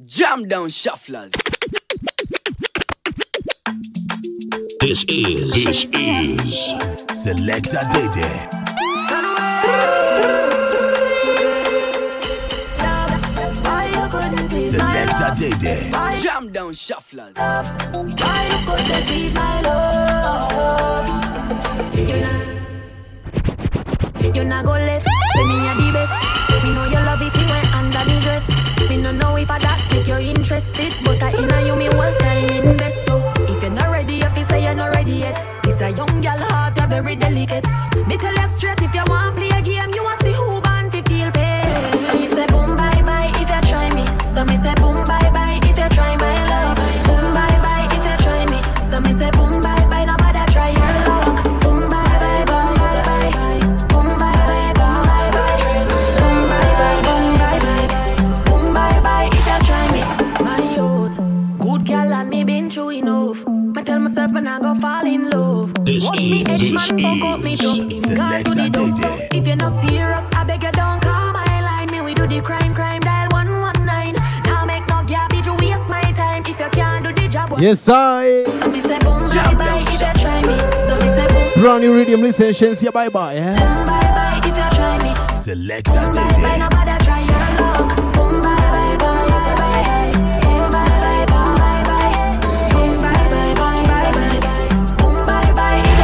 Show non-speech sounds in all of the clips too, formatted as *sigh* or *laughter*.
Jam down shufflers. This is this is Selecta Dedee. Selecta Dedee. Jam down shufflers. Why you couldn't be my love? You know, you not go left. You me time if you're not ready, if you say you're not ready yet, this a young girl heart, you're very delicate. Me tell you straight, if you Boom bye bye bye bye bye. Boom bye bye if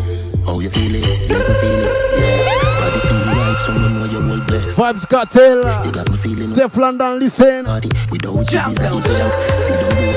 you How you feel it? Let me feel it. Yeah. Body feel right, someone know you're well blessed. Vybz Kartel. You got me feeling Safe London, listen. party without you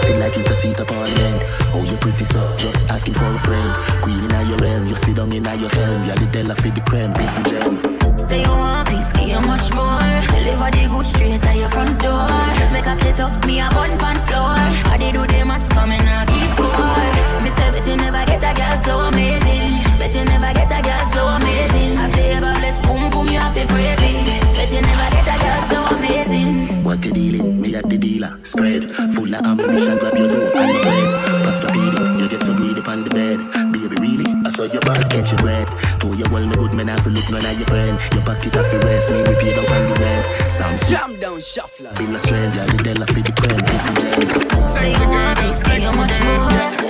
Them feel like it's a seat of parliament. Oh, you pretty so just asking for a friend. Queen in your realm, you sit down in your helm. You're the Della the creme, busy gem. Say you want peace, give you much more. Deliver the goods straight at your front door. Make a get up, me a bun pan floor. I did do the maths coming and keep score. Me say you never get a girl so amazing. Bet you never get a girl so amazing. I play about bless boom boom, you have to praise it. Bet you never get a girl so amazing. What you dealing? Me at the dealer. Spread full of ammunition, grab your load and your bread. Pastor Pedi, you get so greedy on the bed. Baby, really? I saw your bad catch your breath. For you well, me good man, have to look none of your friend. Your pocket off your rest, me we pay down on the rent. Some Jam down shufflers. Bill a stranger, the Della for the creme, busy gem. Say you want peace, give you much more.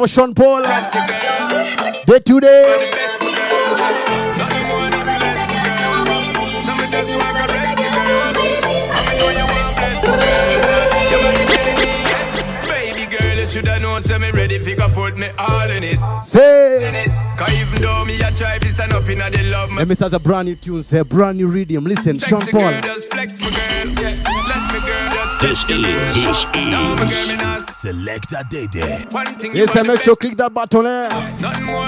For Sean Paul? Day to day. Baby girl, you shoulda known, so me ready fi go put me all in it. Say. In it. Cause even though me a try fi stand up inna the love, me Let me start a brand new tune, say brand new rhythm. Listen, Sean Paul. girl just flex my girl. Yeah. Let me girl just This touch your girl. is this Now my girl me is nah Selecta Dedee. one Yes, I make sure click that button eh?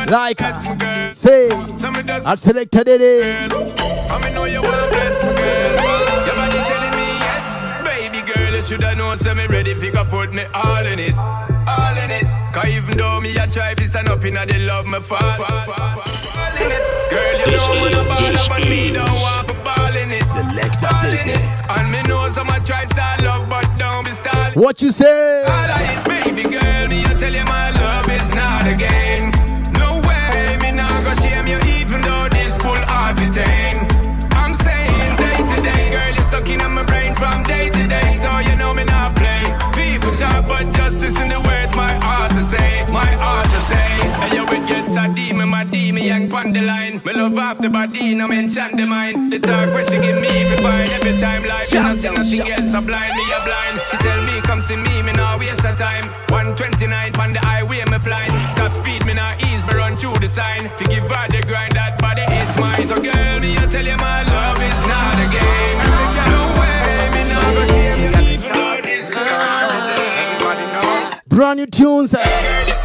Like bless my girl. Say. So me just At selected. I me know you want bless. Your body me yes, baby. You shoulda known, so me ready fi go put me all in it, all in it. Cause even though me a try fi stand up inna the love, me fall, fall, fall, fall, fall in it. Girl, you This know when I is- ball up, but me don't want for ball in it. Selecta Ball in Dedee. it. And me know some a try start love, but don't be stalled. What you say? All of it, baby girl, me I tell you my love is not a game. No way, me not go shame you, even though this full hard to tame. I'm saying day to day, girl, it's stuck in my demon, my demon, young pon the line. Me love off the body, no mention the mind. The talk where she give me, me find every time life. Jam Nothing, down, nothing jam. else, so blind me, a blind. She tell me, come see me, me nah waste of time. 129 on the highway, me flying. Top speed, me nah ease, me run through the sign. Fi give her the grind, that body is mine. So girl, me I tell you, my love is not a game. No way, me nah go shame you, even though this Everybody knows. Brand new tunes. eh?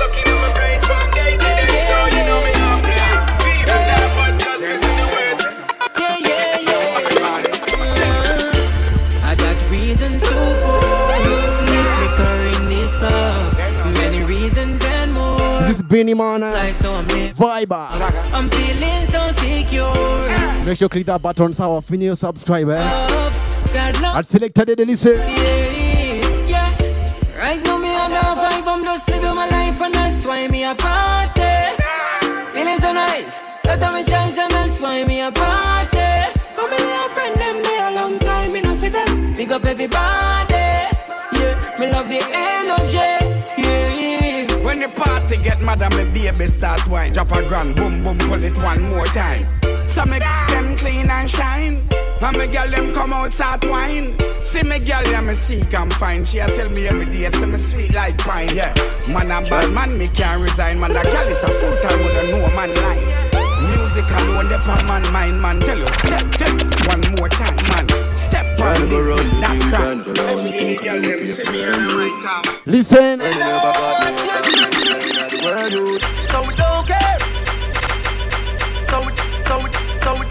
More. This Man. Like so I'm in. Viber. I'm feeling so secure. Make sure click that button so our new subscribe. Love, got love. At selected it, listen. Yeah, yeah. Right now me on the vibe, I'm just living my life and that's why me a party. Feeling so nice, that time me chance and that's why me a party. Family and friend them they alone. Big up everybody. Yeah, me love the energy. Party get mad and me baby start wine. Drop a grand, boom boom, pull it one more time. So me them clean and shine. And me girl them come out start wine. See me girl yeah me seek and find. She a tell me every day say me sweet like pine Yeah, man a bad man me can't resign. Man a girl is a full time with a no man line. Music alone the pan man mind man. Tell you step steps one more time man. Step Tryna on go this round is the that team, crap. tryna go Every team, girl come them see me and friend. right Listen. The. So we don't care. So we, so we, so we,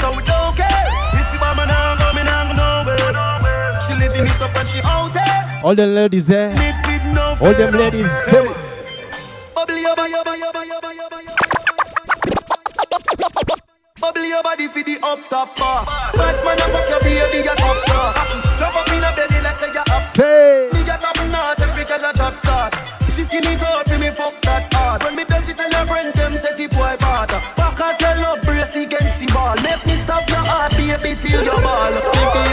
so we don't care. If you mama now now go nowhere. She living it up and she out there. All the ladies eh? there. Need with no All them ladies. Eh? Say. Bubble your body, your your body, your your body. Bubble your body for the up top boss. Bad man, I fuck your baby, you top class. Jump up in a belly like say you're up. Say. Me get up in heart, every girl a top class. She skinny tall for me, fuck that hard. When me touch it, tell her friend them say the boy bad. Back at your love, brace against the ball. Make me stop your heart, baby, till your ball. Me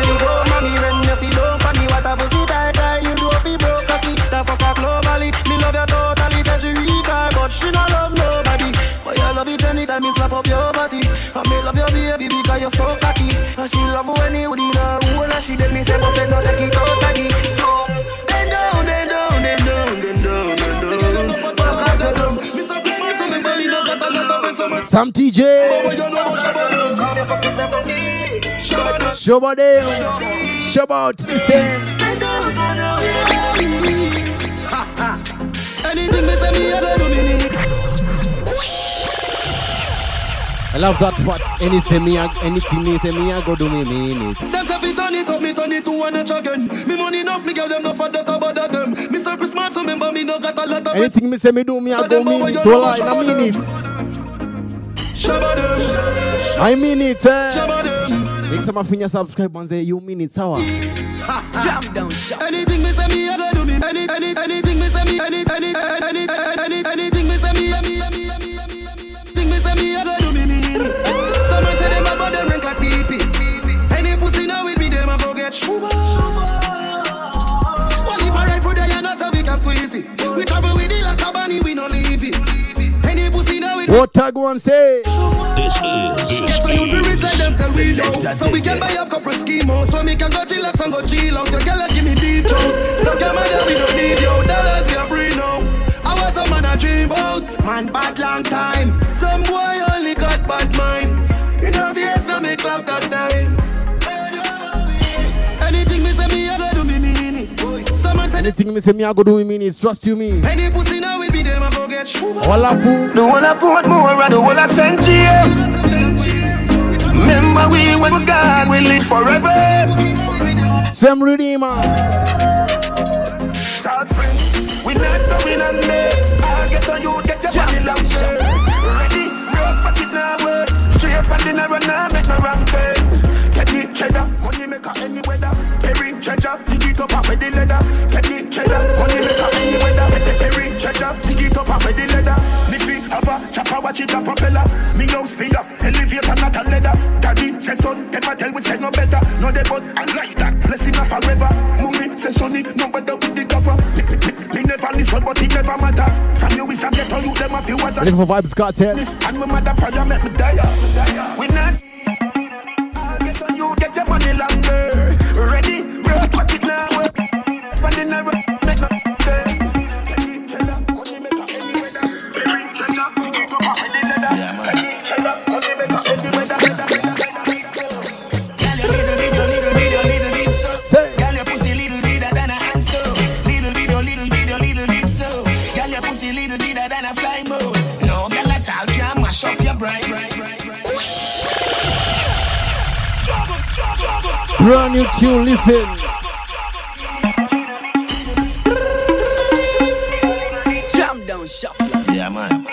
you go, mommy, when you see low for me. What a pussy tight, tight, you do if you broke cocky. The fuck her globally. Me love you totally, say she weak, but she not love nobody. But you love it anytime me slap up your body. And me love your baby because you're so cocky. And she love when you in her hole and she then me say, for me. Shabba Shabba them. Shabba. Listen. Then down, then down, yeah. Anything me say me I do me me. I love that part. Any me, anything me say me, I go do me mean it. Them say fi turn it up, me turn it to one inch again. Me money enough, me girl them no for that about that them. Me say Christmas, remember me no got a lot of Anything me say me do, me I go mean it. So I mean it. Shabba them, I mean it. Eh. shabba them. Make some of you subscribe and say you mean it, sour. Jam down shuffle. Anything me say me, I go do me. Any, any, anything me say me, any, any, any, any, anything me say me, any, any, any, anything me say me, I go do me. me. Someone say them about them rank like pee Any pussy now with me, them a go get shuba. Well, if I ride for the yana, so we can squeeze it. We travel with it like a bunny, we no leave it. What tag one say? This is, this so you feel rich like them is we So we can buy Dedee. a couple schemos So we can go chillax and go chill out. Your girl give me deep throat So come on, we don't need you Dollars we are free now. I was a man I dream about. Man bad long time. Some boy only got bad mind. In a face so me clap that time Anything me say me, I go do me mean it. Trust you me. Any pussy now will be them I go get All of you. The one I put more and the one I St. James. Remember we when we gone, we live forever. Sam Redeemer. South Spring, we not going under. I'll get on you, get your money long term. Ready, broke pocket now work. Straight up and dinner and now make no wrong turn. Get the cheddar, money maker any weather. Perry treasure, dig it up and with the leather. Cheddar, money maker any weather. Get the Perry treasure, dig it up and the leather. Niffy have a chopper, watch it a propeller. Me house feel off, elevator not a leather. Daddy say son, them a tell we say no better. No they but I like that, blessing her forever. Mummy say sonny, no better with the copper. Me, me, me never listen, but it never matter. From you is a ghetto, you them a few was a Ready for Vybz Kartel. this and my mother prayer make me die. We not. Brand new tune, listen. Jam down shuffle. Yeah, man.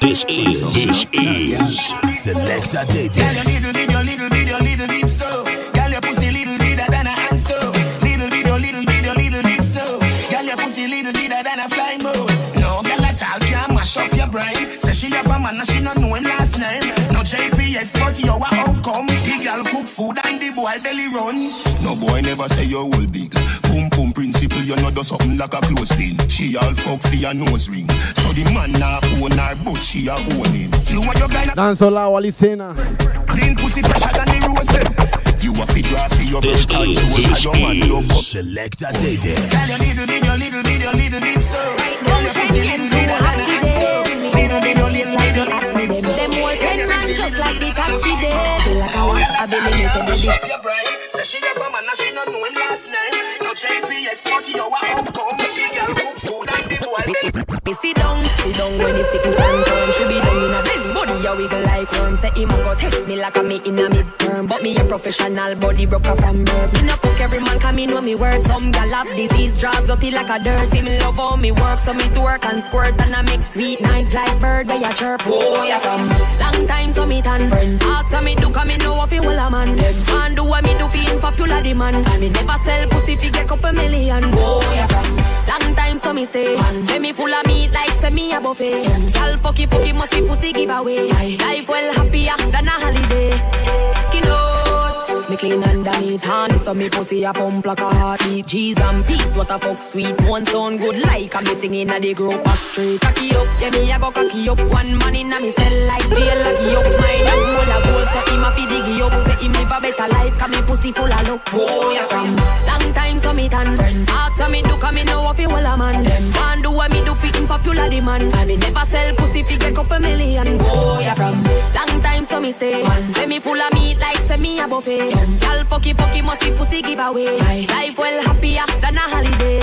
This is, this is Selecta Girl, brain. Say she have a man and she not know him last name. No JPS, but you a outcome. The girl cook food and the boy belly run. No boy never say you will big. Boom boom principle, you know do something like a close thing. She all fuck for your nose ring. So the man now own her, but she a own him. You want your guy Dance all our listener. Ah. clean pussy fresher than the rose. You a fit draw for your This birth is, control. this and your man love is Selecta Day Girl, you little bit, you little bit, you little bit so. Girl, your pussy little bit, like I want a billion to the Shut your brain. Say she a from and she no know him last night. No JPS, 40 you a outcome. The girl cook food and the boy. Me sit down, sit down when he sick and stand firm. She be down in a belly body, ya wiggle like him a go test me like a me in a midterm, but me a professional body broker from birth. Me no fuck every man, come me know me word. Some gal have disease, draws dirty like a dirt. Him love how me work, so me twerk and squirt and I make sweet nice like bird where ya chirp. Oh, ya from long time, so me tan friend. Ask how me do, come me know what fi hold a man. And do what me do fi in popular demand. And me never sell pussy fi get couple million. Oh, ya from long time, so me stay. Say me full of meat like say me a buffet. Gal fucky fucky must be pussy giveaway. Life well happier than a holiday. Skin me clean underneath honey, so me pussy a pump like a heartbeat. G's and peace, what a fuck sweet. One sound good like I'm singing at the group back straight. Cocky up, yeah me a go cocky up. One man in a me cell like jail, lucky up. My dog hold a goal, so him a fi diggy up. Say him live a better life, cause me pussy full of luck. Whoa, ya from long time, so me tan friend. Ask how me do, cause me know what fi hold a man. Them want do what me do fi in popular demand. And me never sell pussy fi get couple million. Whoa, ya from long time, so me stay. Say me full of meat like say me a buffet. Some gal fucky fucky must be pussy giveaway. Life well happier than a holiday.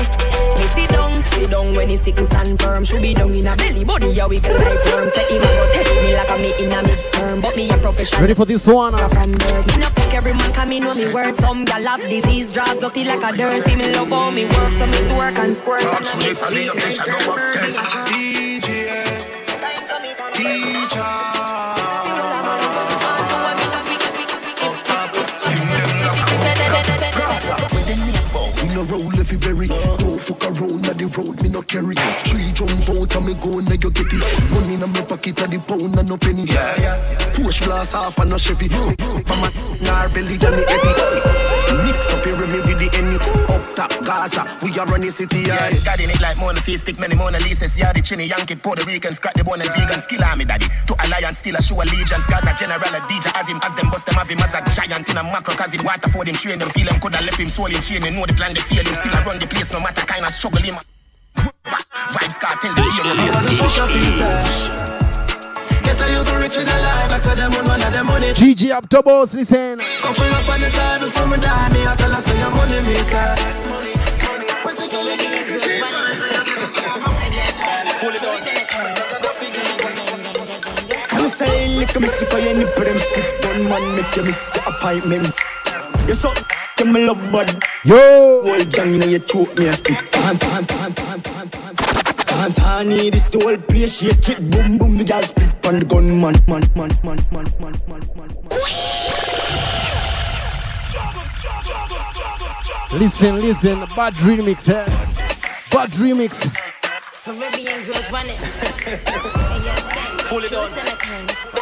Me sit down, sit down when he sick and stand firm. Should be down in a belly body, ya we can like worm. Say him go test me like a me in a midterm, but me a professional. Ready for this one? From birth. Me no fuck every man, come in know me word. Some gal have disease, draws dirty like a dirt. Me love how me work, so me to work and squirt and I make sweet nice DJ, roll if he bury. Uh-huh fuck around on the road, me no carry. Three jump out and me go now you get it. Money in my pocket of the pound and no penny. Yeah, yeah. Push blast off and no Chevy. From a nar belly and the heavy. Mix up here me with the enemy. Up top Gaza, we are running city. Yeah, Yeah, in it like Mona Face, stick many Mona Lisa's. Yeah, the Chini Yankee, Puerto Rican, scratch the bone and vegan. Skill army daddy. To alliance, still a show allegiance. Gaza general, a DJ, as him, as them bust them, have him as a giant in a macro. Cause it water for them, train them, feel them, coulda left him soul in chain. They know the plan, they feel him. Still I run the place, no matter kind of struggle him. Vybz Kartel, the hero. Get a youth rich in a life, like say them on one of them money. GG up to boss, listen. Couple up on the side before me die, me I tell her say your money me say. Particularly the little I give me I'm saying, lick me slip for your nipple, them stiff gun man, make you miss the appointment. You so, you me love bud. Yo, Whole gang in your throat, me a spit. Hands, hands, hands, hands, hands, hands. Hands, honey, this the whole place, shake it, boom, boom, the gal split on the gun, man, man, man, man, man, man, man, man, man. listen, listen. Bad remix, eh? Bad remix. Caribbean girls running. *laughs* Pull it on.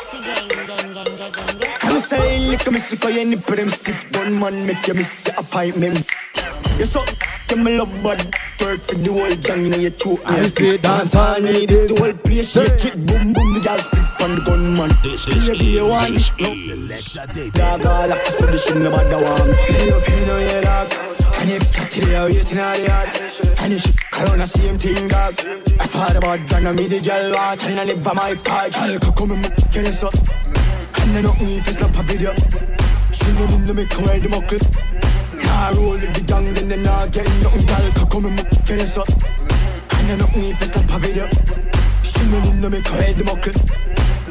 Can I say, lick at me, sick of any but I'm stiff. gun man make you miss the appointment. You so them love bad work for the whole gang in your two eyes. I say dance all me this. The whole place shake it, boom boom, the girls split on the gunman. This is Baby, you one? this? Select your date. Dog all up, so the shit nobody want. Leave up, you know you love. Waiting all the yard And if she f*** around the same thing, dog I thought about that, now me the girl watch And I live by my car, girl, can come and m- get us up And I don't need to snap a video. She know to make her wear the muckle Nah, roll with the gang, then they not getting nothing, come and get I don't need to snap a video. She know to make her the muckle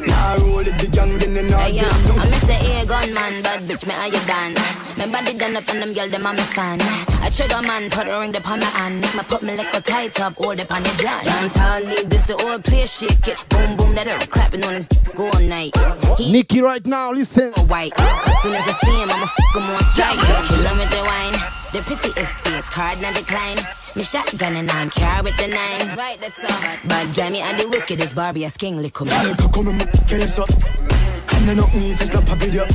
Nah, roll with the gang, then they not Hey yo, getting nothing I'm Mr. A gunman, bad bitch, me how you done? My body done up and them girl, them I'm a fan. I trigger man, put a ring upon my hand. Make my put me like a tight up, hold up on your jaw. Dance hall need this, the old place shake it. Boom, boom, let it clapping on his go all night. He Nikki right now, listen. white. As Soon as I see him, I'ma fuck him on sight. Kill him with the wine. The pretty is face, card not decline. Me shotgun and I'm car with the nine. Right, that's all. Bad guy, me and the wickedest Barbie, a king lick me. Girl, can come and get us up. And I don't need to snap a video.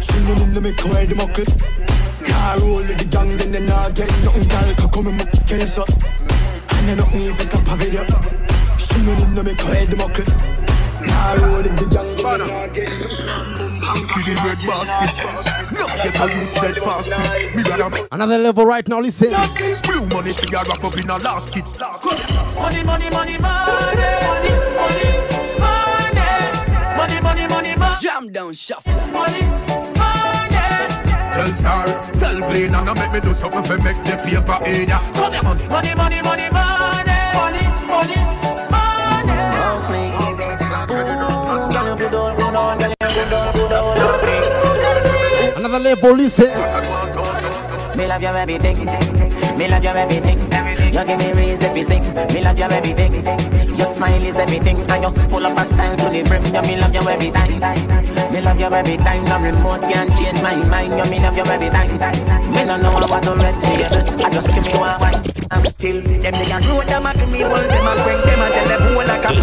She Shouldn't in the make away the muckle. Car roll with the gang, then they not get nothing. Girl, come and muck, get us up. And then me if I stop a video. Shouldn't in the make away the muckle. Car roll with the gang, then they not get Feeding red basket. No, get a youth dead fast. Me rather Another level right now, listen. blue money for your wrap up in a last kit. Money, money, money, money, money, money, money, money, money, money, money, Jam down shuffle. money, money. Tell Star, tell Glenn, and I make me do something for make the paper in ya. Come here, money. Money, money, money, money, money, money, money. Another level, love you everything. Me love you everything. You give me reason to sing. Me love you everything. Your smile is everything, and you full of a style to the brim. You me love you every time. Me love you every time. No remote can change my mind. You me love you every time. Me no know what to red table. I just give me one wine. Till them they can roll them to me, hold them and bring them and tell them who like a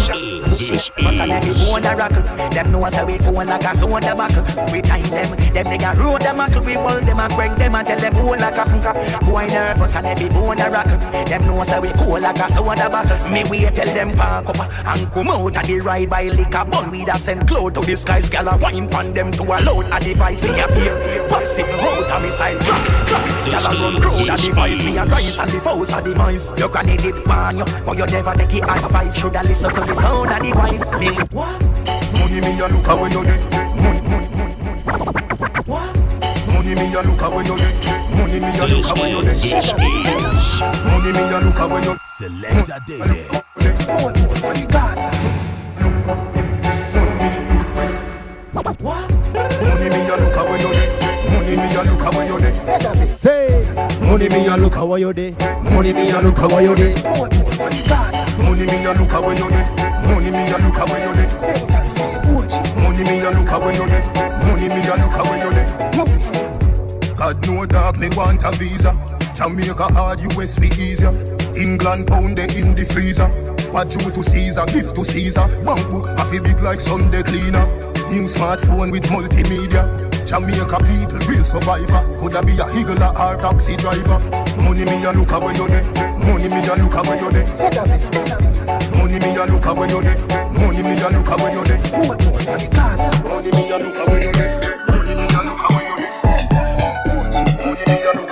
This Must have them who on a rockle. Them know us we go like a so on buckle. We tie them. Them they can roll them and we hold them and bring them and tell them who like a Boy nervous and every bone a rockle. Them know us we go like a so on the buckle. Me we tell them park up and come out of the ride by liquor bun. We da send cloud to the sky scala wine pan them to a load a device. See up here. Pop signal out of me side. Drop, drop. Y'all run crowd a device. Me a rise and the foes a device. You can need it man you, but you never take it advice. Shoulda listen to the sound of the voice. Me Money me a look away you dead. Money, money, money, money. Money me a look away you dead. Money me a look away you dead. Money me a look away you Selector Dedee. Money me a look away you dead. Money me a look away you dead. Say, money me a look how you day. Money me a look how you day. Money me a look away you dead. Money me a look away you dead. Money me a look away you dead. Money me a look away you dead. God know dog me want a visa. Jamaica hard, US be easier. England pound they in the freezer. What due to Caesar, gift to Caesar. Bank book a fi big like Sunday cleaner. New smartphone with multimedia. Jamaica people real survivor. Coulda be a higgler or taxi driver. Money me a look away you there. Money me a look away you there. Money me a look away you there. Money me a look away you there. Money me a look away you there. Money me a look away you there. Money me a look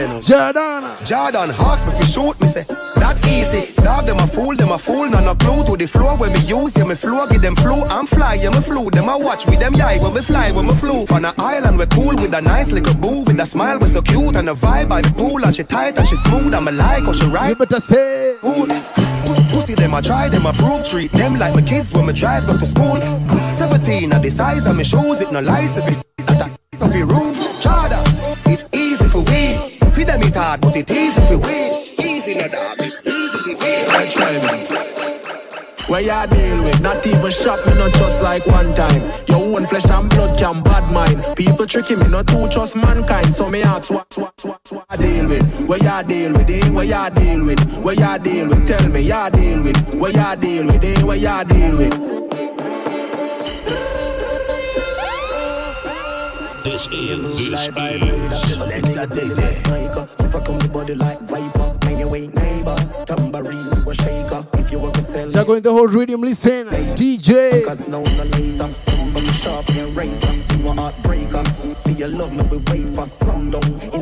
Then. Jordana. Jordan asked me to shoot me, say, that easy. Dog, them a fool, them a fool, none a clue to the floor when me use, yeah, me flow, give them flu, I'm fly, yeah, me flew, them a watch with them yai when me fly, when me flew. On an island, we cool with a nice little boo, with a smile, we so cute, and a vibe by the pool, and she tight and she smooth, and me like how she You ride. better say, Cool. Pussy them I try them approve treat them like my kids when me drive go to school. 17 at the size of my shoes it no lies if it's at a up your room. Chada, hard but it easy for we. Easy no dog, it's easy for we. I try me. Where ya deal with? Not even shot me, not just like one time. Your own flesh and blood can bad mind. People tricking me, not to trust mankind. So me ask what, what, what, what I deal with? Where ya deal with? Eh? Where ya deal with? Where ya deal with? Tell me, ya deal with? Where ya deal with? Eh? Where ya deal with? This is, this is Selector DJ. If I come the body like Viper, man, you ain't neighbor. Tambourine, you a shaker. If you work a cell, Jago in the whole rhythm, listen. DJ. Cause no, no later. But me sharp and razor. You a heartbreaker. For your love, me we wait for sundown. In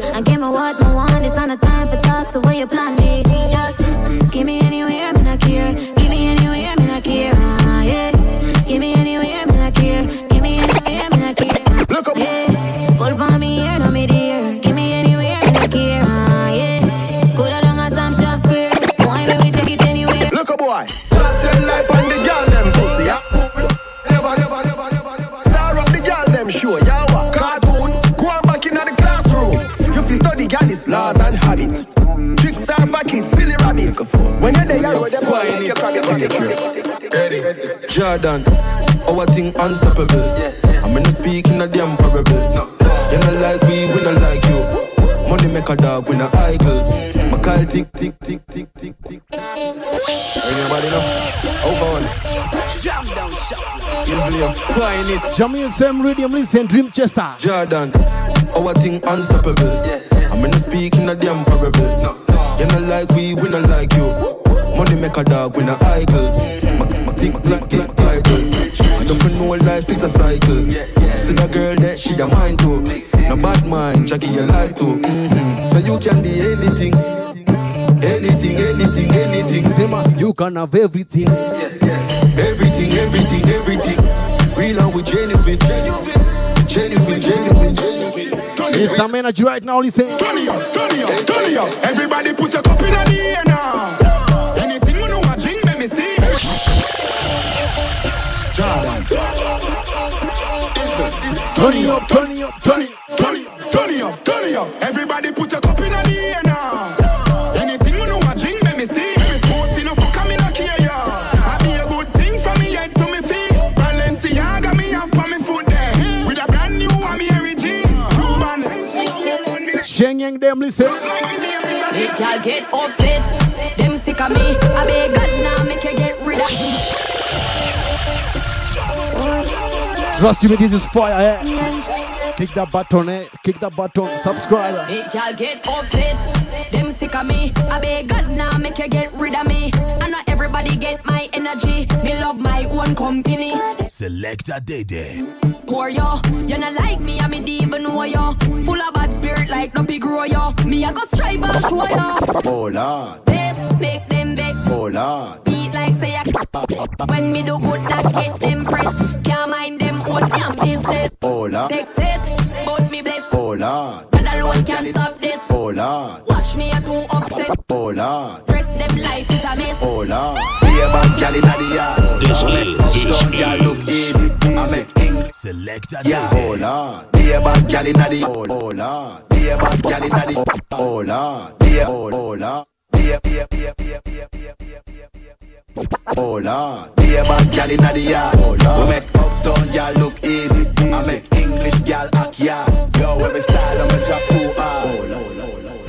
backseat, listen. And give me what me want. It's not a time for talk, so where you plan me? Just give me anywhere, me not care. Give me anywhere, me not care. Ah, yeah. Give me anywhere, me not care. Give me anywhere, me not care. Look up. Yeah. Pull for me here, no me dear. Give me anywhere, me not care. Ah, yeah. Go down on some shop square. Boy, me we take it anywhere. Look up, boy. Top ten life on the girl them pussy. Yeah. Never, never, never, never, never. Star up the girl them show. Yeah, Jordan, our thing unstoppable. I'm in the speak in a damn parable. You not like we, we not like you. Money make a dog, we not idle. My call tick, tick, tick, tick, tick, tick. Anybody know? Over one. Jam down, shuffle. Easily a find it. Jamil Sam Rhythm, listen. Dream Chester. Jordan, our thing unstoppable. I'm in the speak in a damn parable. You not like we, we not like you. Money make a dog, we not idle. My, my tick, tick, tick. I don't know life is a cycle. See the girl that she a mine too. No bad mind, Jackie your life too. Mhm. So you can be anything, anything, anything, anything. You can have everything. Everything, everything, everything. Real and genuine, genuine, genuine, genuine, genuine. It's some energy right now, listen. Turn it up, turn it up, turn it up. Everybody put your cup in the air now. Turn it up, turn it up, turn it, turn it, turn it up, turn it up. Everybody put your cup in the air now. Anything you know, I drink, let me see. Most enough for coming up here, yeah. I be a good thing from me head to me feet. Balenciaga me off for me foot there. With a brand new Amiri jeans. Ruben. Sheng Yang them, listen. Make y'all get upset. Them sick of me. I beg God Trust me, this is fire, eh? Kick that button, eh? Kick that button, subscribe. Make y'all get upset. Them sick of me. I beg God now make you get rid of me. I know everybody get my energy. Me love my own company. Selector Dedee. Poor yo, you not like me, I'm a deep know yo. Full of bad spirit like no big grow yo. Me I go strive and show yo. Oh Lord, This make them vex. oh Lord. Beat like say a When me do good that get them press. Can't mind them own damn business. Oh Lord, Text it, but me bless. oh Lord, God alone can stop this. oh Lord, Watch me a too upset. oh Lord, Rest them life is a mess. oh Lord. Be a bad gal inna the yard. This I make is- uptown this gal is- look easy. I make English. Selector Yeah, oh Dedee. Lord, be a bad gal inna the oh, oh Lord, be a bad gal inna the oh Lord, be a oh, oh Lord, be a be a be a be a be a be a be a be a be a Oh Lord, be a bad gal inna the yard. Oh Lord, we make uptown gal look easy. I make English gal act yard. Yo, every style I'ma drop too hard.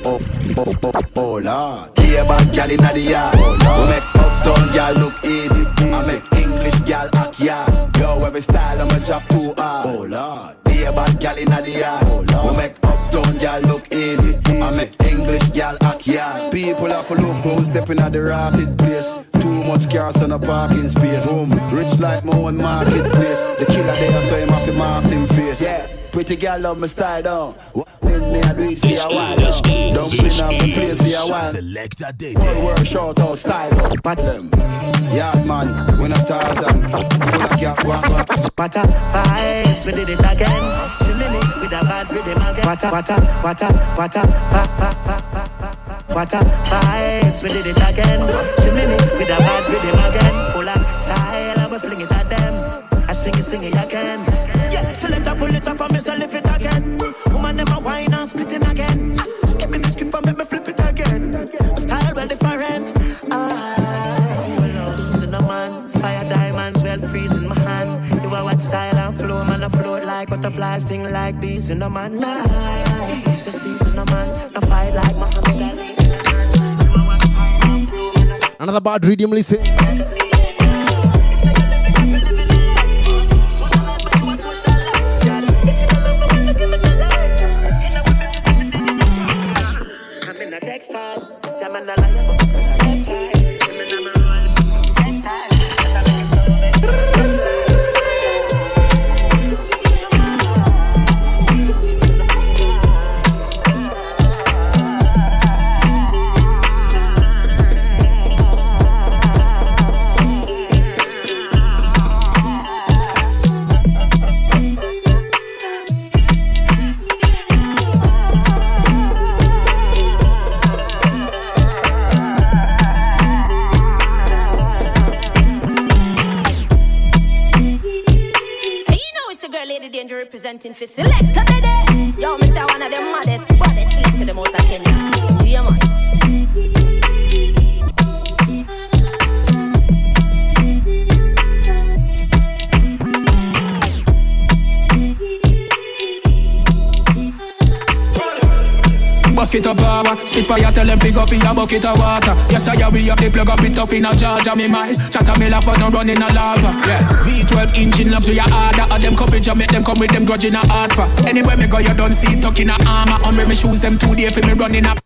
Oh oh oh oh be a bad gal inna the yard. Oh we make uptown gal look easy. I make English gal act yard. Yo, every style I'ma drop too hard. Oh Lord, be a bad gal inna the yard. We make uptown gal look easy. I make English gal act yard. People to look who's stepping at the rotted place. Too much cars on a parking space. Boom, rich like my own marketplace. The killer there, so him have to mask him face. Yeah. Pretty girl love my style down. When me I do it for This a is- while. this Don't this clean up the place for a is while. Selector Dedee. World war shout out style. But them, yard man, when a Tarzan, full of gap, walk, walk. Matter vibes, we did it again. She me rhythm again. What a, what a, what a, what a, fa, fa, fa, fa, fa, what a vibes. We did it again. Chimney with a bad rhythm again. Full of style, and we fling it at them. I sing it, sing it again. Yeah, so let her pull it up and me so lift it again. Woman, them a wine and split it again. Give me the script and make me flip it again. Style well different. Ah, cool, cinnamon, fire diamonds, well freezing my hand. You are what style and flow, man, I float like butterflies, sting like bees in the man. Nice, the season, man, I Another bad rhythm, listen. Lady Danger, representing for Selector today. Yo, me say one of them maddest, baddest selector them out of Kenya. Yeah, man. Bust it up power, spit fire, tell them pick up in a bucket of water. Yes, I we up the plug up it up in a Georgia, me mind. Chatter me laugh, but no run in a lava. Yeah, V12 engine loves we a harder. Of them coverage, I make them come with them grudge in a hard for. Anywhere me go, you don't see tuck in a armor. On me shoes them two day for me running up.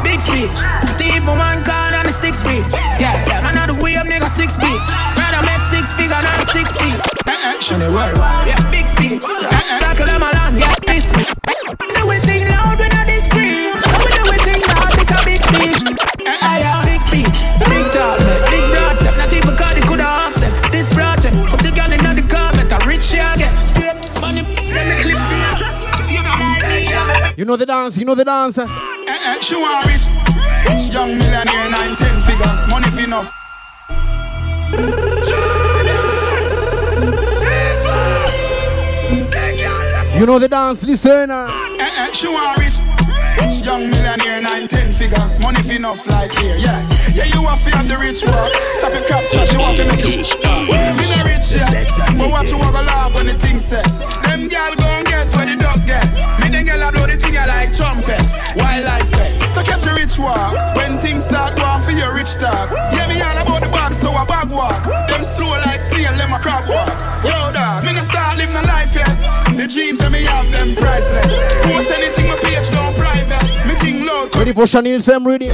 Big speech, thief for one card and a stick speech. Yeah, yeah, man, out the way up, nigga, six feet. Rather make six figure than six feet. Action, worldwide. Yeah, big speech. Tackle them along, yeah, this me. Do it thing loud when You know the dance, you know the dance. Eh, eh, she want rich, young millionaire, nine ten figure, money fi enough. You know the dance, listen. uh. Eh, eh, she want rich, young millionaire, nine ten figure, money fi enough like here, yeah. Yeah, you want fi have the rich one. Stop your capture, she want fi make it. Me no rich yet, but watch you have a laugh when the thing set. Them gal gon' get where the dog get. Me the gal a blow the thing I like trumpets, wild like fet. So catch a rich walk when things start going for your rich talk. Yeah, me all about the bag, so I bag walk. Them slow like snail, them a crab walk. Yo, dog, me no start live no life yet. The dreams that me have them priceless. Post anything my page down private. Me think loud. Ready for Chanel, Sam ready.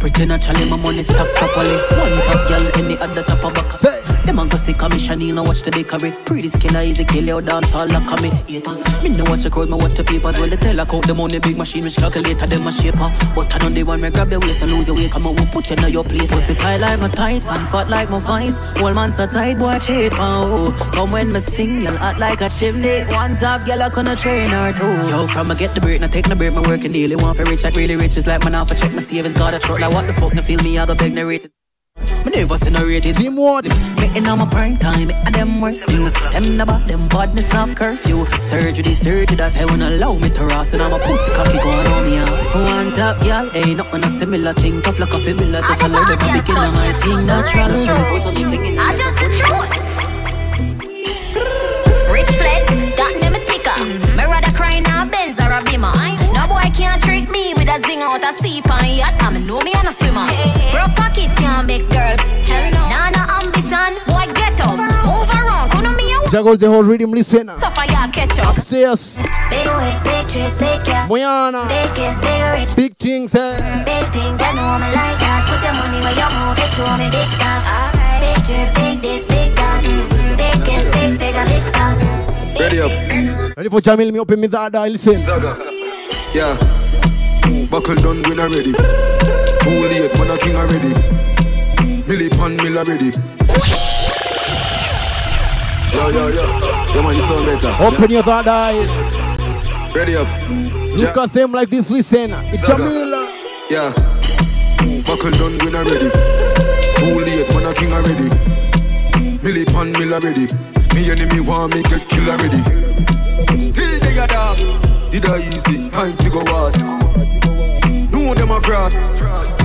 Pretty naturally, my money stack properly. One top girl, any other top of back. Them a go see commission, you know watch the bakery. Pretty skiller, easy kill your dance all like me. Haters. Me no watch the crowd, me watch the papers. Well, they tell account the money, big machine, which calculator, them a shaper. But I don't the one, me grab the waist and lose your weight. Come on, we'll put you in your place. Pussy tight like my tights and fat like my vice. Whole man so tight, boy, cheat, oh. Come when me sing, you'll act like a chimney. One top girl, I gonna train her too. Yo, from I get the break, now take the break, my working daily. Want for rich, like really rich, is like man off, I check my savings, got a truck, like what the fuck, now feel me, I go beg, narrated. Me never seen a rated Team what? Me on my prime time, me and them worst news Them about them badness of curfew. Surgery, surgery that I won't allow me to rust. And I'm a pussy cocky going on me ass One top, y'all, ain't nothing a similar thing. Tough like a familiar, just a little bit begin of my thing. Natural, straight out of the thing in I just the truth. A zing out a seep and yacht. I me know me and a swimmer. Broke pocket can't make girl. Hell no. Nah, no ambition. Boy get up, move around. Couldn't me a Juggle the whole rhythm, listen. up and ya catch up. Upstairs. Big waist, big trees, big cat. Moyana. Big kiss, big rich. Big things, eh? Big things, I know me like that. Put your money where you move, it show me big stocks. Big drip, big this, big that. Mm, Big kiss, big figure, big stocks. Ready up. Ready for Jamil? Me open me that eye, listen. Saga. Yeah. Buckle done win already. Too late, man a king already. Millie pan mill already. Yo, yo, yo. Yeah, man, you sound better. Open your third eyes. Ready up. Look at them like this. Listen. It's Jamila. Yeah. Buckle done win already. Too late, man, a king already. Millie pan mill already. Me enemy want me get kill already. Still they a dog. Did I easy? Time to go hard. Know them a fraud.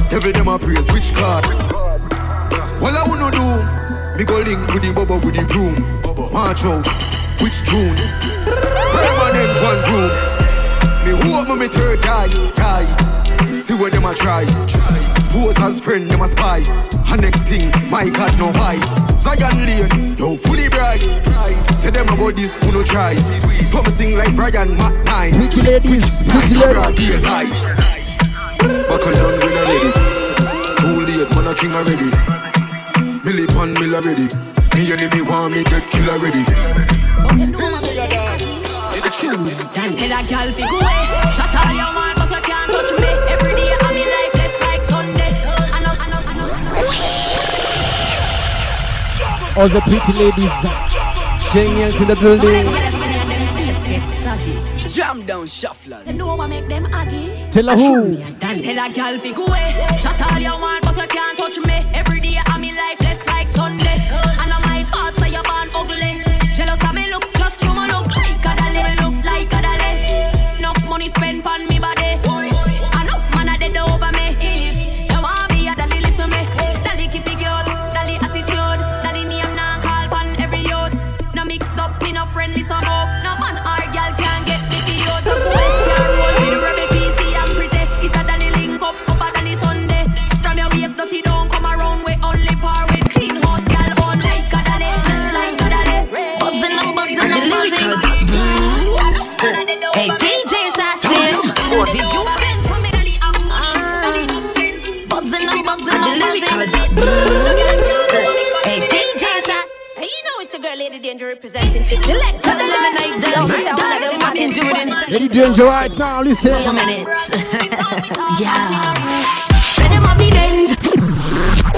Devil them a praise which card. What I wanna do? Me go link with the bubble with the broom. March out. Which June? Permanent one room. Me hope me me third eye, eye. See where them a try. Pose as friend, them a spy. And next thing, my God no fight. Zion Lane, yo fully bright. Say them a go this, who no try. So me sing like Brian McKnight. Pretty ladies, pretty ladies. Real light. Buckle down, win already. Too late, man a king already. Millie pan mill already. Me enemy want me get kill already. Still they a dog. They the kill. Tell a girl fi go away. Chat all you want, but you can't touch me. All the pretty ladies. Shaniels in the building. Jam down shufflers. You know what make them aggy? Tell her who. Tell a girl fi go away. Chat all you want, but you can't Danger right now. Listen. Four minutes. yeah. Say them up the bend.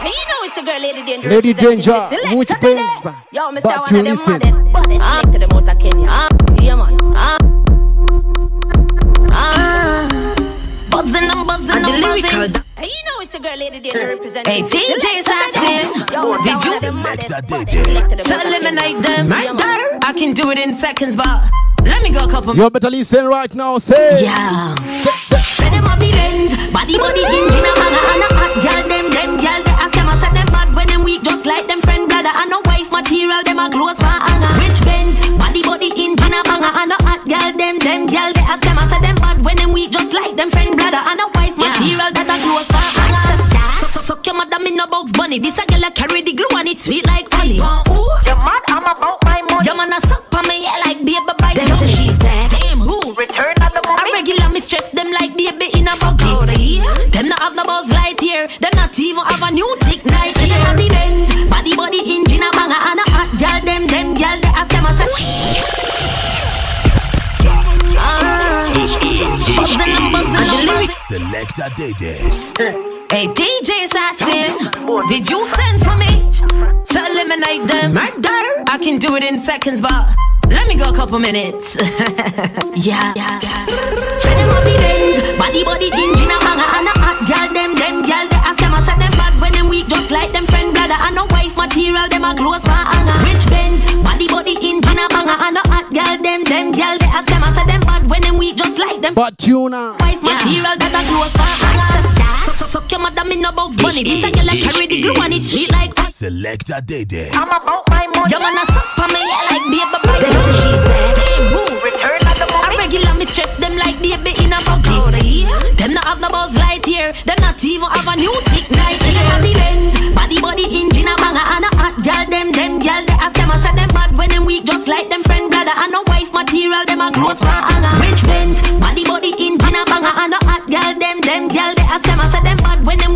You know it's a girl, Lady Danger. Lady Danger, which Tell them Benz? that. Yo, me Back one to of them listen. maddest, baddest select to them out of Kenya. Ah, yeah, man. Ah. Ah. Buzzing and buzzing and buzzing. Hey, you know it's a girl, Lady Danger, representing Hey, DJ select. Tell Assassin. that. Yo, me say Did you of them select a DJ? to them To out of eliminate them, Yeah, right I can do it in seconds, but let me go a couple. You better listen right now. Say. Yeah. Say them have the lens, body body engine a banger and a hot girl. Them them girl they ask them I say them bad when them weak just like them friend brother and no wife material. Them a close for hanger. Rich Benz, body body engine a banger and a hot girl. Them them girl they ask them I say them bad when them weak just like them friend brother and no wife material that a close for hanger. So suck your mother in no box bunny. This a girl a carry the glue and it sweet like honey. Ooh, you mad? I'm about my money. Your man a suck on me yeah like baby bite. Them say she's bad. Damn who? Return of the money. A regular me stress them like baby in a buggy. Them not have no buzz light here. Them not even have a new tick night here. Them have the Benz, body body engine a banger and a hot girl. Them them girl they ask them a say. Ah. This is, Buzzing and buzzing and buzzing. Selector Dedee. Hey DJ Assassin, did you send for me? To eliminate them, right there. I can do it in seconds, but let me go a couple minutes. *laughs* Yeah, yeah, yeah. Say them have the Benz, body body engine a banger and a hot girl. Them them girl they ask them I say them bad when them weak just like them friend brother and no wife material. Them a close for hanger. Rich Benz, body body engine a banger and a hot girl. Them them girl they ask them I say them bad when them weak just like them But tuna. wife material that a close for hanger. So, so, suck your mother in no box bunny. This a girl a carry the glue and it sweet like Selector Dedee. I'm about my money. Your man a suck on me yeah like baby bite. Them say she's bad. Damn who? Return of the money. A regular me stress them like baby in a buggy. Them not have no buzz light here. Them not even have a new tick night here. Have the Benz, body body engine a banger and a hot girl. Them them girl they ask them I say them bad when them weak just like them friend brother and no wife material. Them a close for hanger. Rich Benz, body body engine a banger and a hot girl. Them them girl they ask them I say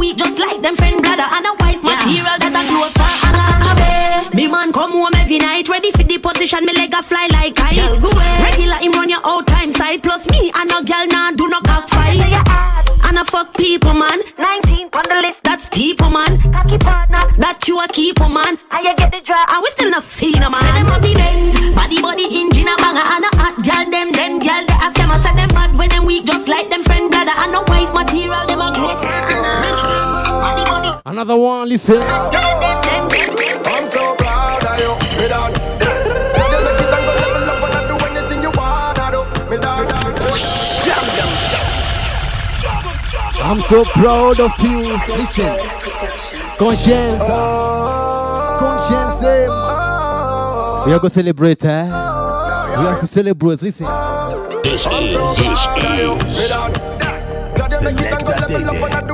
weak just like them friend brother and no wife material that a close for hanger. Me man come home every night. Ready for the position, me leg a fly like kite. Regular him run your out time side. Plus me and no girl nah do not no cockfight. And I fuck people man. 19 on the list. That's people man. Cocky partner. That you a keeper man. And you get the drop. And we still not see no man. Say them a be Benz. Body body engine a banger and a Another one, listen. I'm so proud of you, me dog. Girl, you make it and go level up and I do anything you wanna do, me dog. Jam them I'm so proud of you. Listen. Conscience. Conscience. We are going to celebrate, eh? We are going to celebrate. Listen. This is, this is Selector Day do anything you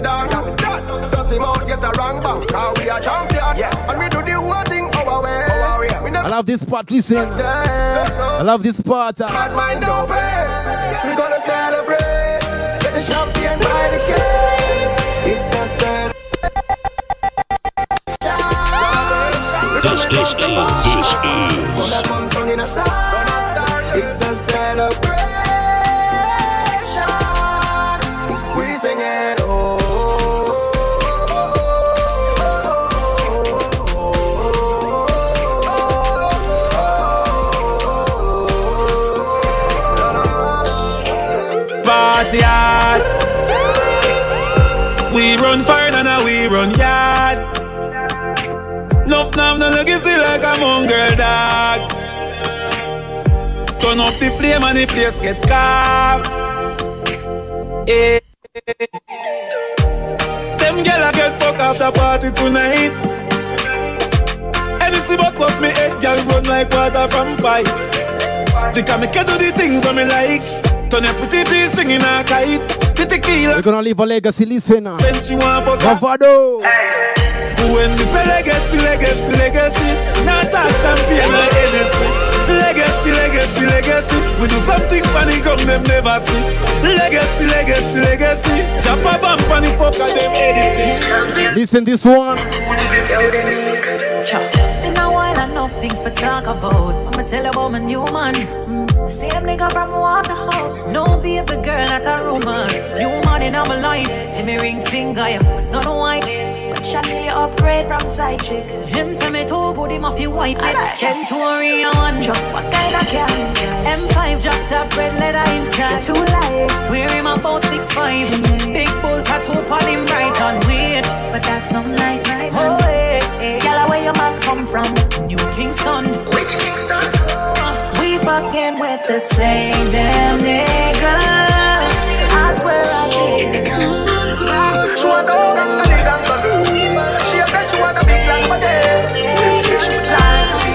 wanna do, me dog. Dirty mouth get a wrong bang, cause we are champion, yeah. And we do the whole thing our way. Our way. We I love this part. Listen. I love this part. uh. Bad mind don't pay. We gonna celebrate. Get the champion by the case. It's a celebrate. This, this is, this is Gonna come down in a star. It's a celebration. Hard. We run fire and we run yard. Love now no legacy like a mongrel dog. Turn up the flame and the place get calm. Eh. Them gyal a get fuck after party tonight. Anything but fuck me head, gyal run like water from pipe. They can make do the things that me like. Turn your pretty G string in a kite. The tequila. We're going to leave a legacy. Listen. Then she want fuck Bravado. When we say legacy, legacy, legacy, not talk champagne or anything. Legacy, legacy, legacy. We do something funny, come them never see. Legacy, legacy, legacy. Jump a bump and the fuck of them anything. Listen this one. In a while, enough things for talk about. I'ma tell about my new man. Mm. Same nigga from Waterhouse. No baby girl, not a rumor. New man in my life. See me ring finger, yeah, but don't know why. But Chanel upgrade from side chick. Him say me too good, him off your wife. Ten Tory one drop. What kind of can? M5 drop top red leather inside. Two lights. Wear him about six five. Big bull tattoo on him bright on weight. But that's some night night. Oh, eh, eh. hey, hey. Yalla, where your man come from? New Kingston. Which Kingston? We fucking with the same damn nigga. I swear I did. She want to go and get it and go do. She a bet she want a big long body. She would to be.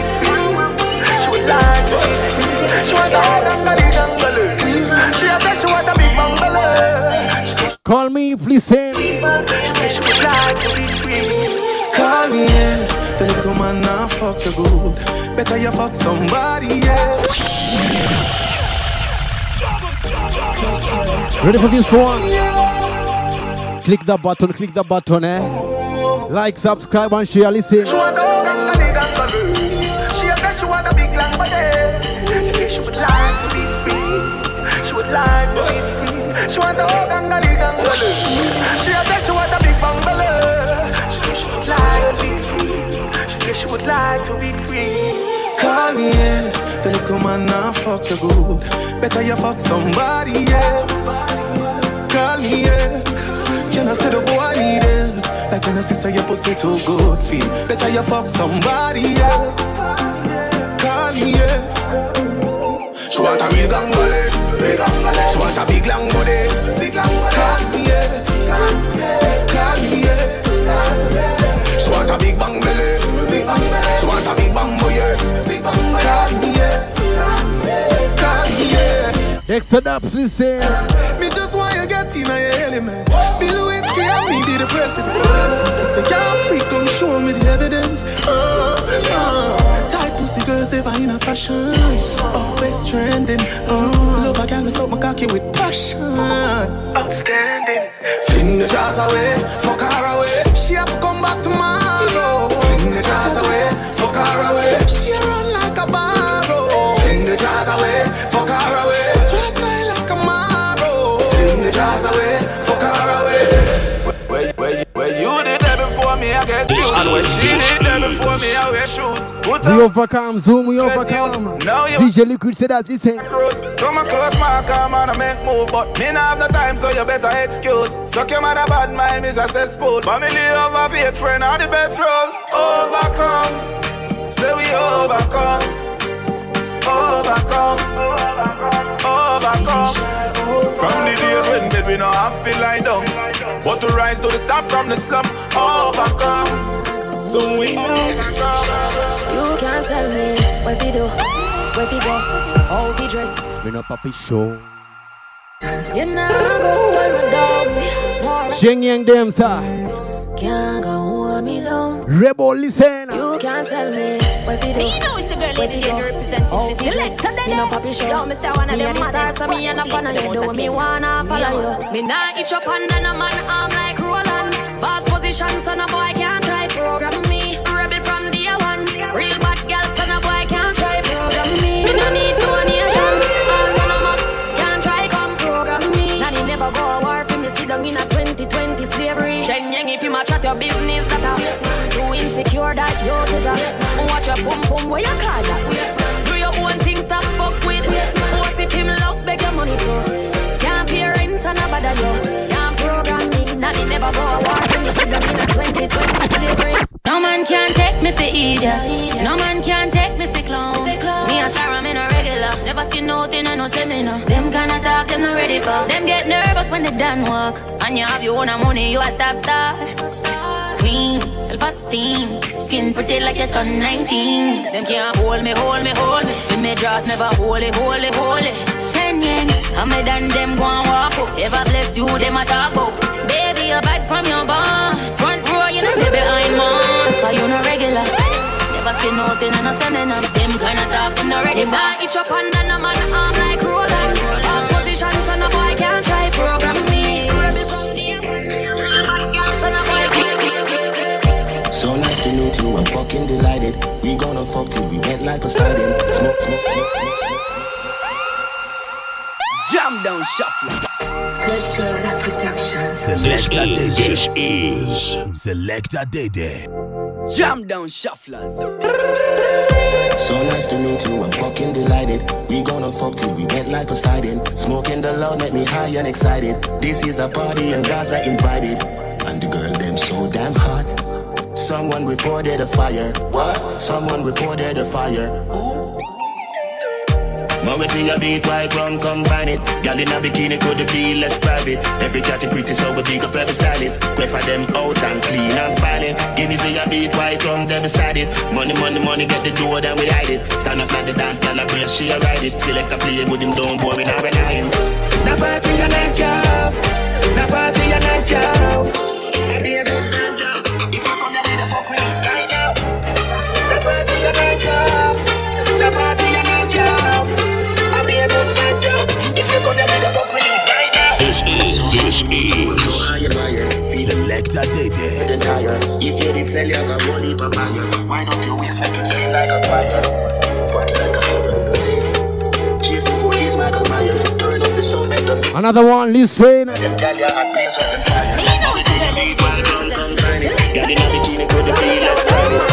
She would like to be. She want to go and get it and go do. She a bet she want a big long. Call me if listen. She would like to be free. Call me, yeah. The little man now fuck you good. Better you fuck somebody, yeah. Ready for this one? Click the button, click the button, eh? Like, subscribe, and share. Listen. She want to go and get it and. She a bet she want a big long. She, she would like to be free. She would like to be free. She want to go and get it and go do. She a bet she want a big bang belly. She, she would like to be free. She say she would like to be free. Me, yeah. The little man now fuck you good. Better you fuck somebody, yeah. Call me, yeah. Can I say the boy need it? Like when I see say your pussy too good, feel. Better you fuck somebody, yeah. Call me, yeah. She want a real gangole. She want a big long body, big long body. Call me, yeah. Next up, listen. Me just want you get in your element. Bill Lewinsky and me be the president. Since say can't freak, come show me the evidence. Uh, uh. Tight pussy girls ever in a fashion. Always trending. Uh, love a girl with something cocky with passion. Outstanding. Fling the jars away, fuck her And when she did there before me, I wear shoes. Put We overcome, zoom, we overcome. Now you- DJ Liquid said that, listen. close. Come a close, my come on, I make move. But me not have the time, so you better excuse. Suck your mother bad mind, is a cesspool. Family over fake friend are the best roles. Overcome. Say we overcome. Overcome. Overcome. From the days when bed we no have feel lie down. But to rise to the top from the slum. Overcome. So we overcome. You can't tell me what we do, what we go, how we dress. We no papi show. You know go hold me down, no Shen Yeng them, sir. can't go hold me down. Rebel, listen. You can't tell me what we do. You know it's a girl what lady here representing how for we select dress. today. Me no papi show. Yo, me say one of them the stars, so me a no boys follow you. Do me wanna follow you. Me nah itch up under no man arm like Roland. Boss position, so no boy can't your business, that a too insecure that you is a watch your pum pum where you call that. Do your own things, stop fuck with. What if him love beg your money too? Can't pay rent and a bother you. Can't program me, nanny never go a war for me. Sit down in a 2020 slavery. No man can take me for idiot. Them not ready for. Them get nervous when they done walk. And you have your own money, you a top star. Clean, self-esteem. Skin pretty like you turn 19. Them can't hold me, hold me, hold me. Feel me draws never hold it, hold it, hold it. Shen I'm a them go and walk up. Ever bless you, them a talk about. Baby, you're bad from your barn. Front row, you know, they behind man. Cause you no regular. Never seen nothing in a seminar. Them kind of talk, them not ready If for. I itch up under man arm like Roland. Fucking delighted. We gonna fuck till we wet like a siding. Smoke, smoke, smoke, smoke. Jam down shuffler. Selector This is, Day. is Selector Dedee. Jam down shufflers. So nice to meet you, I'm fucking delighted. We gonna fuck till we wet like a siding. Smoking the loud make me high and excited. This is a party and guys are invited. And the girl them so damn hot. Someone reported a fire. What? Someone reported a fire. More with me a beat white rum combine it. Gal in a bikini could be less private. Every cat is pretty so we big up every stylist. Quay for them out and clean and filing. Guineas we a beat white rum them beside it. Money, money, money get the door then we hide it. Stand up like the dance gal a brace she a ride it. Select a play good him don't boy we not relying. The party a nice yo. The party a nice yo. I be a good This is, this is. So higher, higher. Selector Dedee. And tired. If you did sell, you have a whole heap of buyer. Wind up your waist, make it feel like a choir. Fuck it like a horror movie. Chasing for these Michael Myers. Turn up the sound, make them Another one, listen. them gal ya hot place up fire. Beat while gun combine it. Gal in a bikini could be less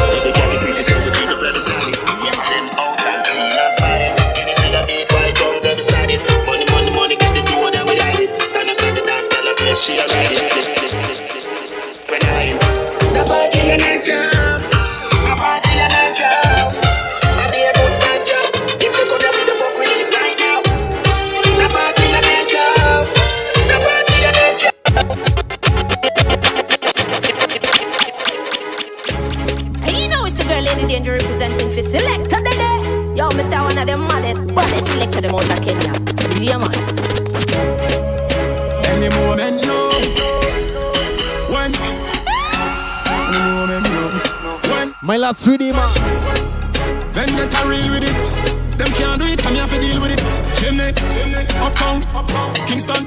My last redeemer. Vendetta real with it. Them can't do it, you have to deal with it. Chimney, uptown, Kingston,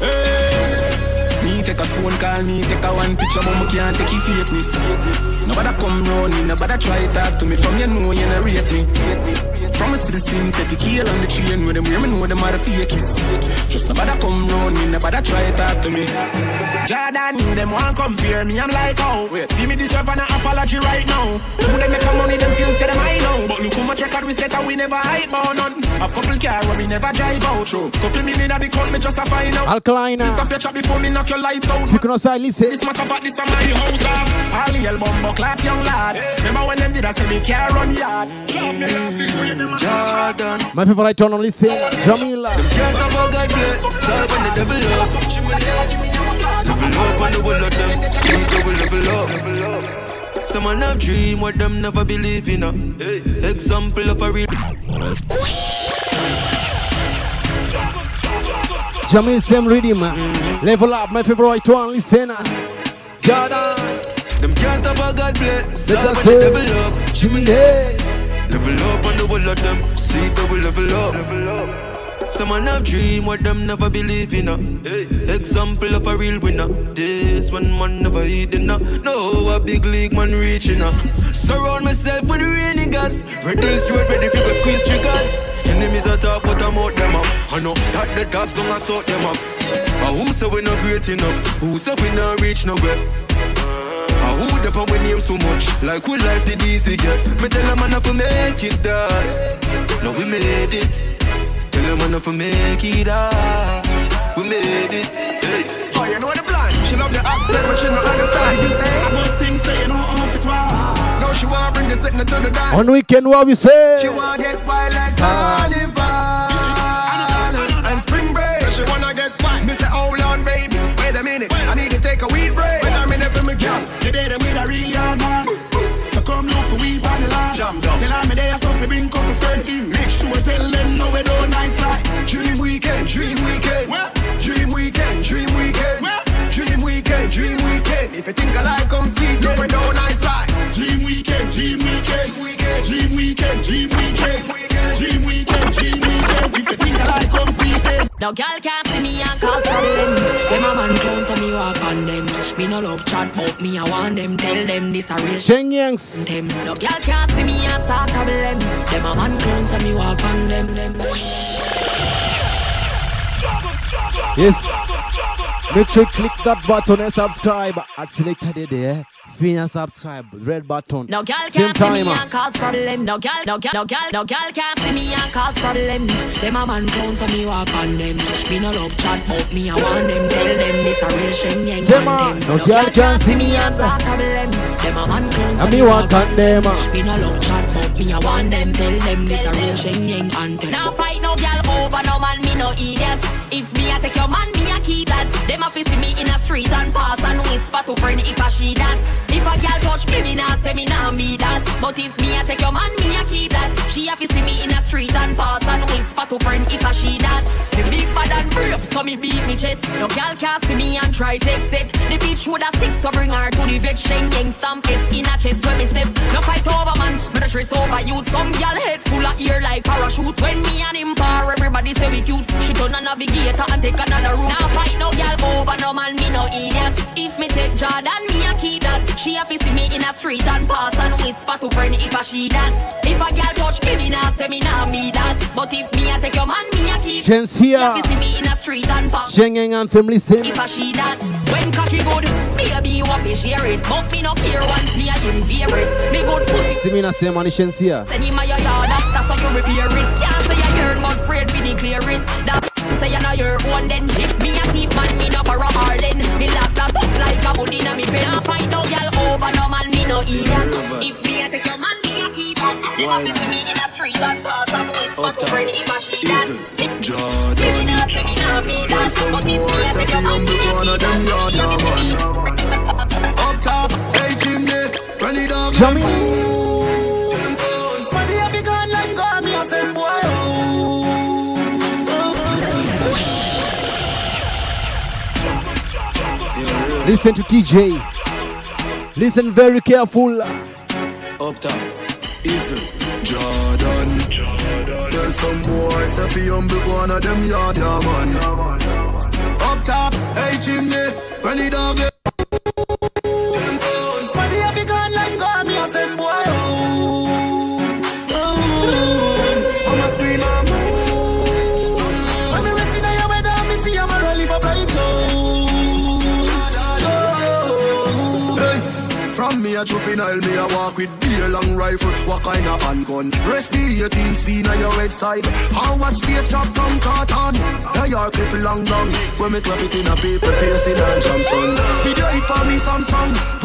hey. Me take a phone call, me take a one picture, but me can't take your fakeness. Nobody come round me, nobody try talk to me. From you know you not rate me. From a citizen, take a key on the train with them, me know them are the fakies. Just nobody come round me, nobody try talk to me. Jordan, them want compare me, I'm like, oh. Wait, give me this weapon and apology right now. Who them make money, them feel say them I know. But look how much record we set and we never hype on none. A couple car where we never drive out, true. Couple million at the count, me just a find out. Alkaline. Stop your chat before me knock your lights out. You can also listen. This matter about this on my house, ah. All the album bucklat, young lad. Remember when them did I say me can't run yard. Love me, love fish, we them a Jordan. My favorite I turn on listen. Jamila. Can't stop our God bless. Serve when the devil loves. Level up on the wall of them. See double level up. Some man have dream what them never believe in. Uh. Example of a real. Jamil same rhythm. Level up, my favorite one listen. Jordan. Them can't stop our God bless. Let us say, devil up. Jimmy. Level up on the wall of them. See double level up. Some man have dream what them never believe in. Uh. Example of a real winner. This one man never eat dinner. No, a big league man reaching. Uh. Surround myself with real niggas. Riddles road ready for go squeeze triggers. Enemies attack but I'm out them off. I know that the dogs don't assault them off. But who say we not great enough? Who say we not reach nowhere? Uh, who the power name so much? Like who life did easy get? Me tell a man if we make it that. No, we made it. Tell a man if we make it that. We made it. Hey. Oh, you know the plan. She love the accent, but she don't understand. You say good thing, say you know off it well. No, she wanna bring the sickness to the dance. On weekend, what we say? She wanna get wild like ah. carnival weekend, dream weekend. Dream weekend, dream weekend. Dream weekend, dream weekend. If you think I like, come see. No we don't nice like. Dream weekend, dream weekend. Dream weekend, dream weekend. Dream weekend, dream weekend. If you think I like, come see them. No girl can't see me and cause problem. Them a man clown so me walk on them. Me no love chat but me I want them. Tell them this a real Shen Yengs. them. No girl can't see me and start problem. Them a man clown so me walk on them. them. Yes. Make sure you click that button and subscribe at selected there. Fina subscribe, red button. No girl Same can't see time. me ah. and cause problem. No girl, no girl, no girl, no girl can't see me and cause problem. Them a man clown so me walk on them. Me no love chat but me I want them. Tell them this a real Shen Yeng Say on no girl can see me and start problem. Them a man clown so me walk on them. ah. Me no love chat but me I want them. Tell them this a real Shen Yeng anthem. Now fight no girl fi see me in a street and pass and whisper to friend if I she that. A girl touch me, me nah say me nah be that. But if me I take your man, me I keep that. She a fi see me in a street and pass and whisper to friend if I she that. Me big bad and brave, so me beat me chest. No girl can see me and try take set. The bitch woulda stick, so bring her to the vex. Shen Yeng stamp it in a chest when me step. No fight over man, me the stress over youth. Some girl head full of ear like parachute. When me and him par, everybody say we cute. She turn a navigator and take another route. Now fight no girl over no man, idiot. If me take Jordan, me a keep that. She a fi see me in a street and pass and whisper to friend if I she that. If a girl touch me, me nah say me nah be that. But if me a take your man, me a keep. She a fi ah. see me in a street and pass. Shen Yeng anthem, listen. If I she that When cocky good Baby you have to share it But me no care once me a him favorite Me good pussy See me the same man, Shen's here. Send him a your yard After so you repair it Can't say you yearn But afraid fi declare it That say you know your own then If me a thief man Me no borrow up like a hood inna me pen. Can't fight no girl over No man me no idiot If me a take your man Me a keep it If I see me in a street And pass and whisper to friend If I she that. Me nah say me nah be that But if me a take your man Me a keep it She a fi see me Up top, hey chimney, run it up. Jammy. Listen to TJ. Listen very careful. Up top, easy. Jordan. Tell some boys if you humble one of them yard, yeah man. Up top, hey chimney, run it up. Juvenile, me a walk with beer long rifle. What kind of handgun? Rest the 18 scene on your head side. How watch this drop from caught on? The yard clip long long. When me clap it in a paper facing and Johnson. Video it for me Samsung.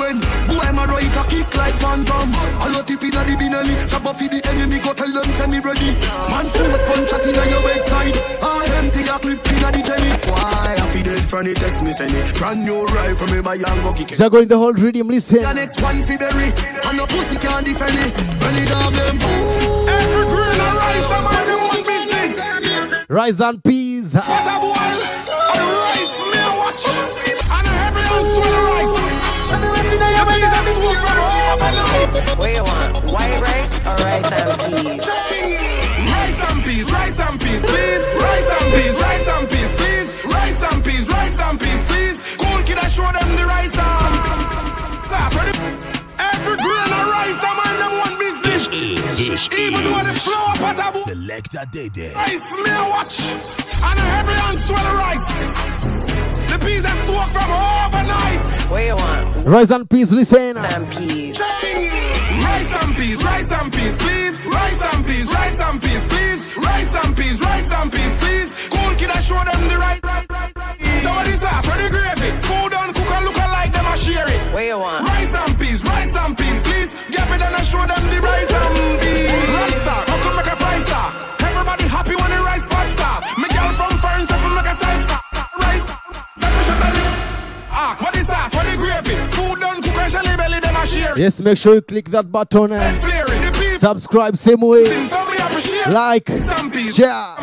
Boy my right a kick like phantom. I lot tip in a the binary. Chop off the enemy, go tell them send me ready. Man force gunshot in a your bedside. I empty a clip in a the jelly. Why I feel dead from the text me send it. Brand new ride from me by young go kick it. Jago in the whole rhythm, listen. The next one fi berry. And no pussy can't defend it. It dog them. Every grain of rice, I'm on the one business. Rise and peas. What a boy. A rice me watch. What you want? White rice or rice and peas? Rice and peas, rice and peas, please. Rice and peas, rice and peas, please. Rice and peas, rice and peas, please. Cool kid, I show them the rice and. Every grain of rice, I'm them one business. This Even though the flour pot a boy. Selector Dedee. Rice me watch. And every hand swallow rice. Rise and peas, listen. And peas. Rice and peace, rise and peace, please. Rice and peace, rise and peace, please. Rice and peace, rice and peas, please. Cool kid, I show them the right, right, right, Yes, make sure you click that button and subscribe same way. Like, share, and please. Uh,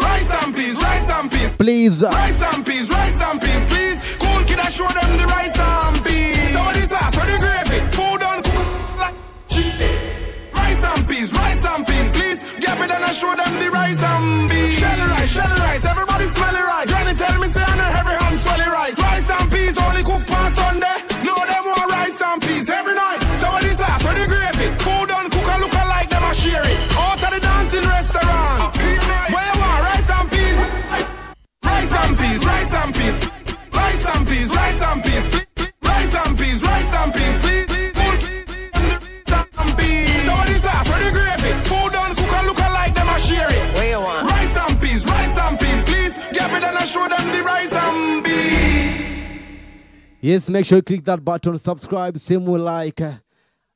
rice and peas, rice and peas. please. Rice and peas, rice and peas, please. Cool kid, I show them the rice and peas. So what is that? For the gravy. Food on Rice and peas, rice and peas, please. Get me then I show them the rice and Yes, make sure you click that button, subscribe, same like. uh,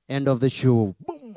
End of the show. Boom.